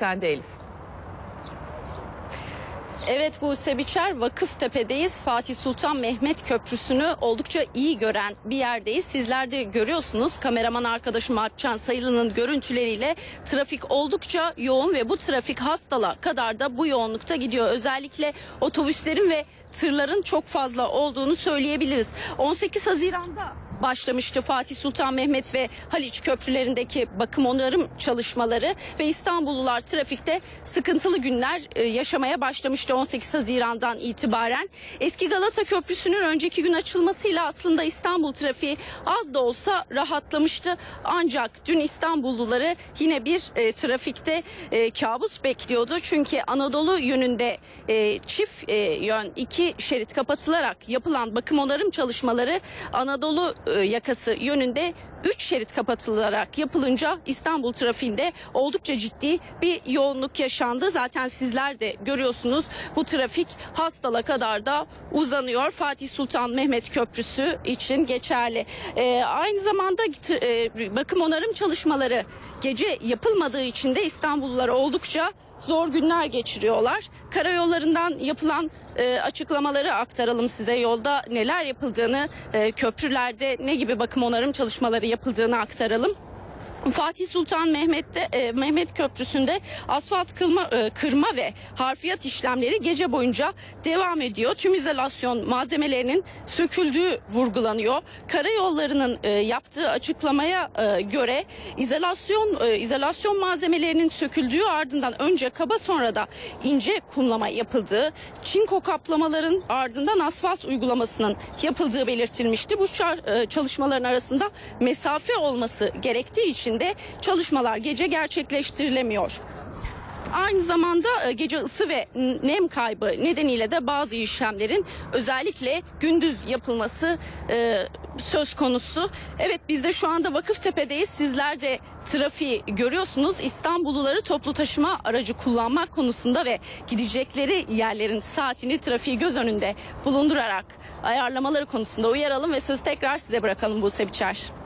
sende Elif. Evet bu Sebiçer Vakıftepe'deyiz. Fatih Sultan Mehmet Köprüsü'nü oldukça iyi gören bir yerdeyiz. Sizler de görüyorsunuz kameraman arkadaşım Alpcan Sayılı'nın görüntüleriyle trafik oldukça yoğun ve bu trafik hastala kadar da bu yoğunlukta gidiyor. Özellikle otobüslerin ve tırların çok fazla olduğunu söyleyebiliriz. 18 Haziran'da başlamıştı Fatih Sultan Mehmet ve Haliç köprülerindeki bakım onarım çalışmaları ve İstanbullular trafikte sıkıntılı günler e, yaşamaya başlamıştı 18 Haziran'dan itibaren. Eski Galata Köprüsü'nün önceki gün açılmasıyla aslında İstanbul trafiği az da olsa rahatlamıştı. Ancak dün İstanbulluları yine bir e, trafikte e, kabus bekliyordu. Çünkü Anadolu yönünde çift yön iki şerit kapatılarak yapılan bakım onarım çalışmaları Anadolu yakası yönünde 3 şerit kapatılarak yapılınca İstanbul trafiğinde oldukça ciddi bir yoğunluk yaşandı. Zaten sizler de görüyorsunuz bu trafik hastala kadar da uzanıyor. Fatih Sultan Mehmet Köprüsü için geçerli. E, aynı zamanda e, bakım onarım çalışmaları gece yapılmadığı için de İstanbullular oldukça zor günler geçiriyorlar. Karayollarından yapılan e, açıklamaları aktaralım size. Yolda neler yapıldığını, e, köprülerde ne gibi bakım onarım çalışmaları yapıldığını aktaralım. Fatih Sultan Mehmet'te e, Mehmet Köprüsü'nde asfalt kırma, e, kırma ve harfiyat işlemleri gece boyunca devam ediyor. Tüm izolasyon malzemelerinin söküldüğü vurgulanıyor. Karayollarının e, yaptığı açıklamaya e, göre izolasyon e, izolasyon malzemelerinin söküldüğü ardından önce kaba sonra da ince kumlama yapıldığı, çinko kaplamaların ardından asfalt uygulamasının yapıldığı belirtilmişti. Bu çar- e, çalışmaların arasında mesafe olması gerektiği için de çalışmalar gece gerçekleştirilemiyor. Aynı zamanda e, gece ısı ve nem kaybı nedeniyle de bazı işlemlerin özellikle gündüz yapılması e, söz konusu. Evet biz de şu anda Vakıftepe'deyiz. Sizler de trafiği görüyorsunuz. İstanbulluları toplu taşıma aracı kullanmak konusunda ve gidecekleri yerlerin saatini trafiği göz önünde bulundurarak ayarlamaları konusunda uyaralım ve söz tekrar size bırakalım Buse Biçer.